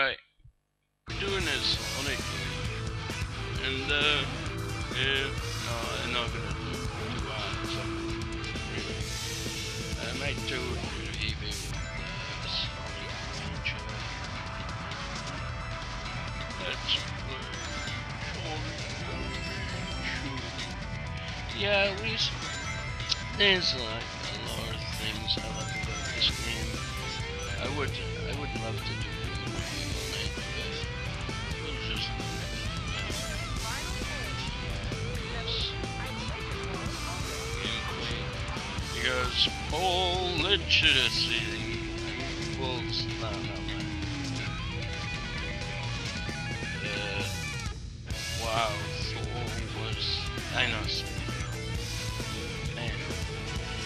Right. We're doing this on it. And, uh, yeah, no, I'm not gonna do too two hours. I might do a review of the Sonic Adventure. Let's play Yeah, we, there's like a lot of things I love about this game. I would, I would love to do no, no, no. Uh, wow, Thor was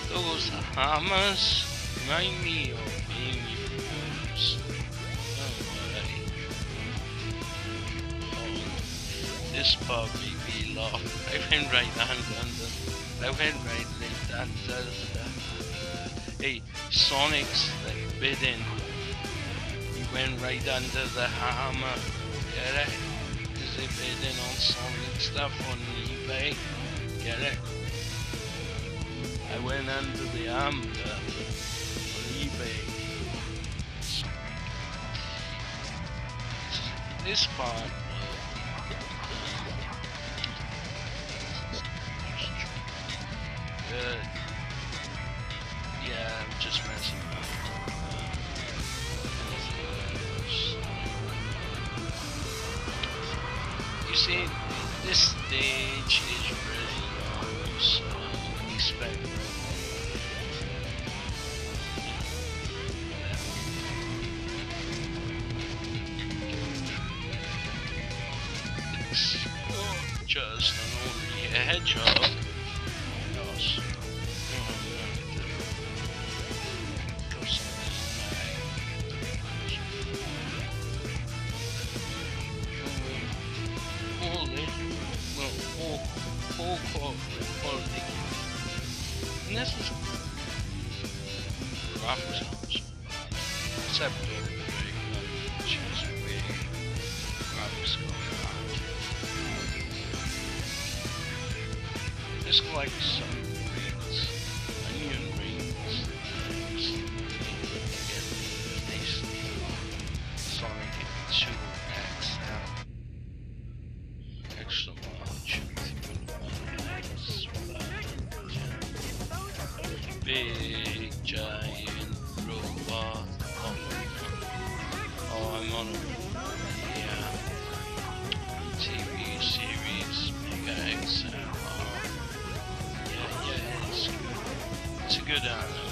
those hammers remind me of Amy Fools. Alright. Oh, this probably me laugh. I went right under. I went right right under. The, hey, Sonic's like bidden. He went right under the hammer. Get it? Because they bidding on Sonic stuff on eBay. Get it? I went under the hammer on eBay. This part. You see, this stage is really long, so expect just an ordinary hedgehog. All quality. And this is graphics. Except for the big one, which is way graphics go hard. This collects some Big giant robot. Oh, oh I'm on a yeah, TV series, Mega XL. Uh, oh, yeah, yeah, it's good. It's a good anime.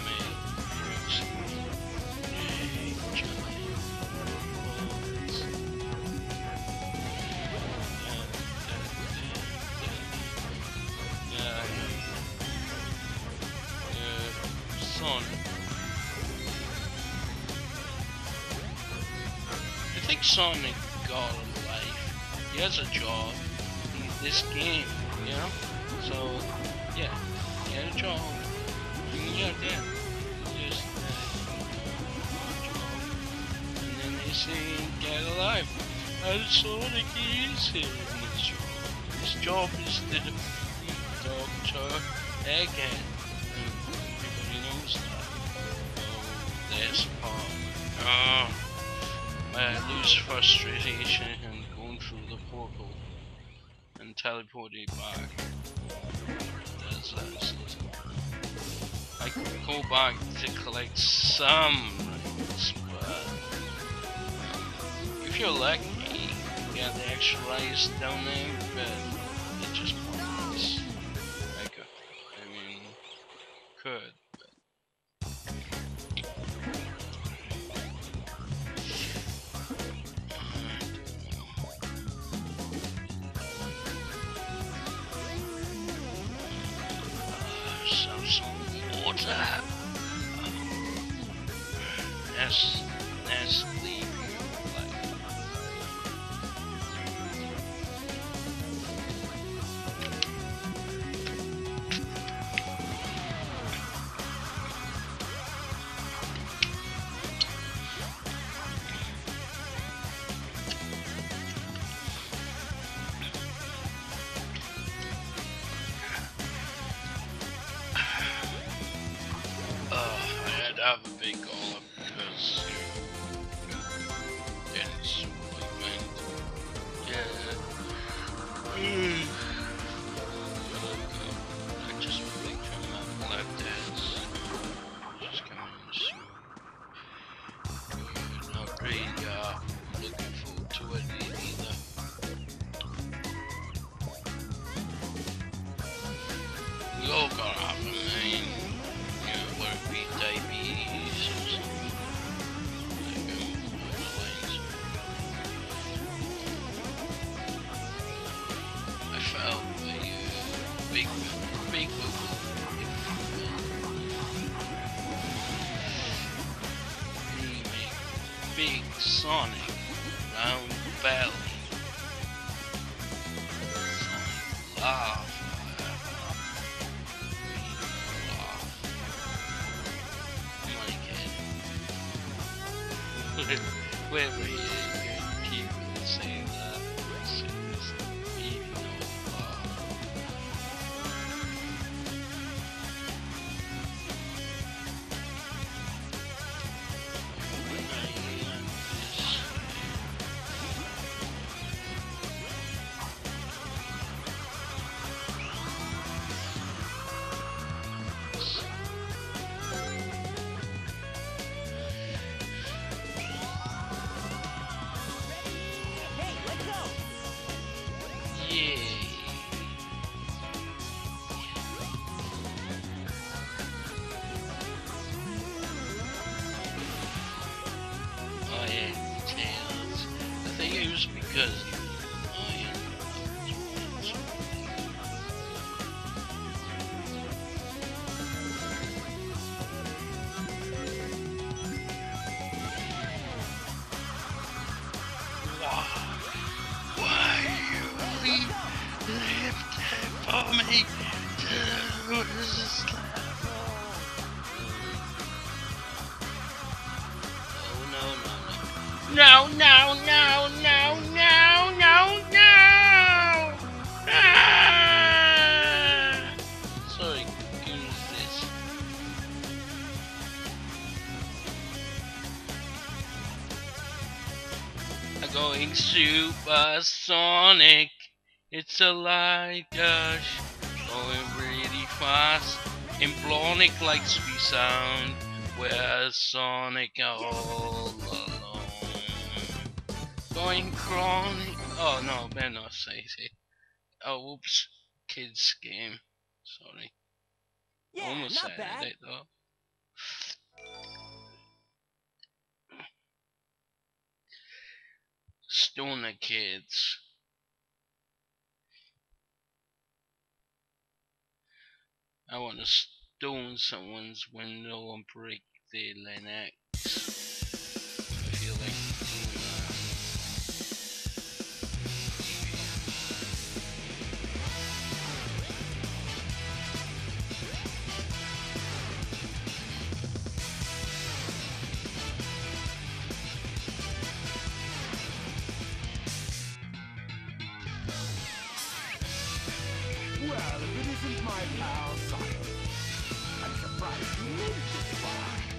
Sonic got a life. He has a job in this game, you know? So, yeah, he had a job. And yeah, yeah. Just, uh. And then they say, get alive. And Sonic is here in this job. His job is to defeat Dr. Egghead. Everybody knows that. There's a part. Oh, I lose frustration and going through the portal and teleporting back. That's that's I could go back to collect some rings, but if you're lucky, you get the extra rice down there, but That's that's the Peace. Big, big boo-boo. Big Sonic. Round. Like it. Wherever he is, was because. Uh, wow. Why you leave left for me to lose Oh no no. No no no no no no Ah! Sorry, use this. I'm going supersonic. It's a light gush, going really fast. And Blonic likes we sound, whereas Sonic alone. Going chronic. Oh no, better not say it. Oh, whoops. Kids game. Sorry. Yeah, Almost not said bad. it though. Stoner kids. I want to stone someone's window and break their Linux. Well, if it isn't my pal Sonic, I'm surprised you made it this far.